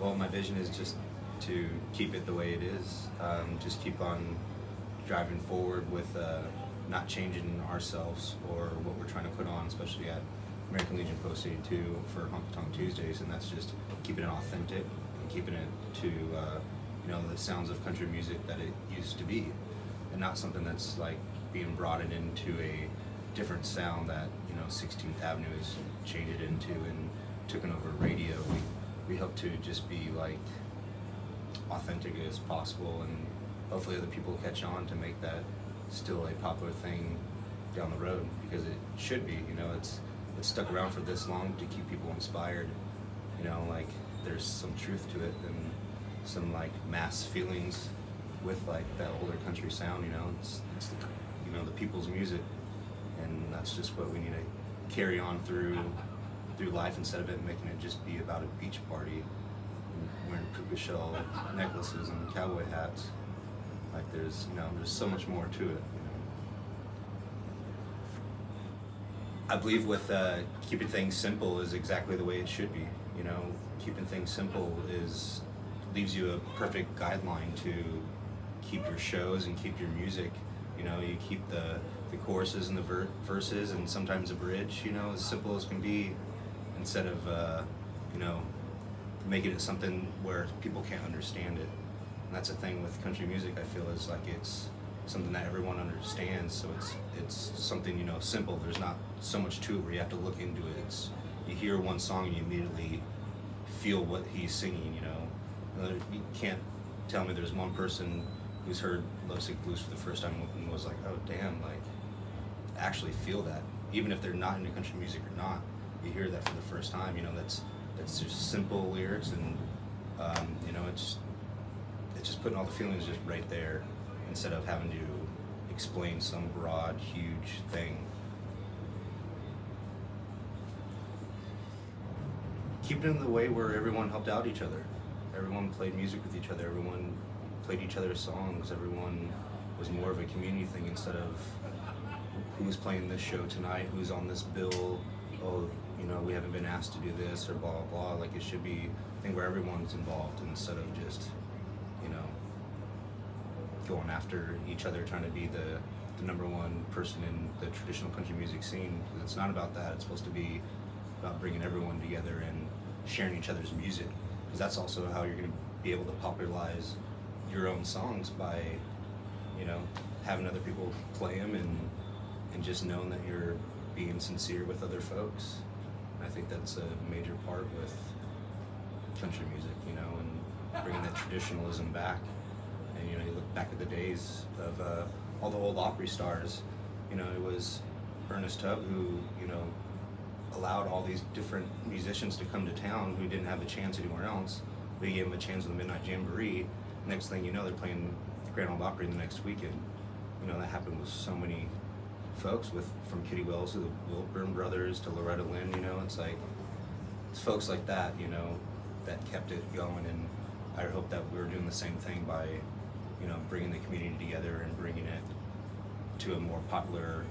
Well, my vision is just to keep it the way it is. Um, just keep on driving forward with uh, not changing ourselves or what we're trying to put on, especially at American Legion Post 82 for Honky Tonk Tuesdays, and that's just keeping it authentic and keeping it to uh, you know the sounds of country music that it used to be, and not something that's like being brought into a different sound that you know 16th Avenue has changed it into and taken over radio. We we hope to just be like authentic as possible, and hopefully other people catch on to make that still a popular thing down the road because it should be. You know, it's it's stuck around for this long to keep people inspired. You know, like there's some truth to it and some like mass feelings with like that older country sound. You know, it's, it's the, you know the people's music, and that's just what we need to carry on through through life instead of it making it just be about a beach party, wearing puka shell necklaces and cowboy hats. Like there's you know there's so much more to it. You know? I believe with uh, keeping things simple is exactly the way it should be. You know, keeping things simple is leaves you a perfect guideline to keep your shows and keep your music. You know, you keep the the choruses and the ver- verses and sometimes a bridge. You know, as simple as can be, instead of uh, you know making it something where people can't understand it. And that's the thing with country music. I feel is like it's something that everyone understands. So it's it's something you know simple. There's not so much to it where you have to look into it. It's you hear one song and you immediately feel what he's singing. You know, you can't tell me there's one person who's heard Lovesick Blues for the first time and was like, oh damn, like actually feel that. Even if they're not into country music or not, you hear that for the first time. You know, that's that's just simple lyrics and um, you know it's it's just putting all the feelings just right there instead of having to explain some broad, huge thing. Keep it in the way where everyone helped out each other. Everyone played music with each other. Everyone played each other's songs. Everyone was more of a community thing instead of who's playing this show tonight, who's on this bill, oh, you know, we haven't been asked to do this or blah, blah, blah. Like it should be a thing where everyone's involved instead of just, you know, going after each other, trying to be the, the number one person in the traditional country music scene. It's not about that. It's supposed to be about bringing everyone together and sharing each other's music. Because that's also how you're going to be able to popularize your own songs by, you know, having other people play them and and just knowing that you're being sincere with other folks. I think that's a major part with country music, you know, and bringing that traditionalism back. And you know, you look back at the days of uh, all the old Opry stars. You know, it was Ernest Tubb who, you know, allowed all these different musicians to come to town who didn't have a chance anywhere else. We gave them a chance with the Midnight Jamboree. Next thing you know, they're playing the Grand Ole Opry the next weekend. You know, that happened with so many folks with from Kitty Wells to the Wilburn Brothers to Loretta Lynn, you know, it's like it's folks like that, you know, that kept it going and I hope that we're doing the same thing by, you know, bringing the community together and bringing it to a more popular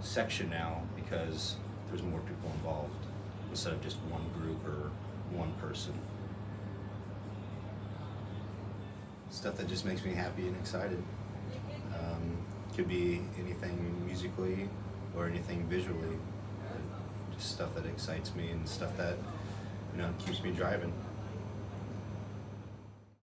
section now because there's more people involved instead of just one group or one person. Stuff that just makes me happy and excited. Could be anything musically or anything visually. Just stuff that excites me and stuff that you know keeps me driving.